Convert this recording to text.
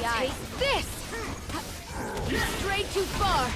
Take this! You strayed too far.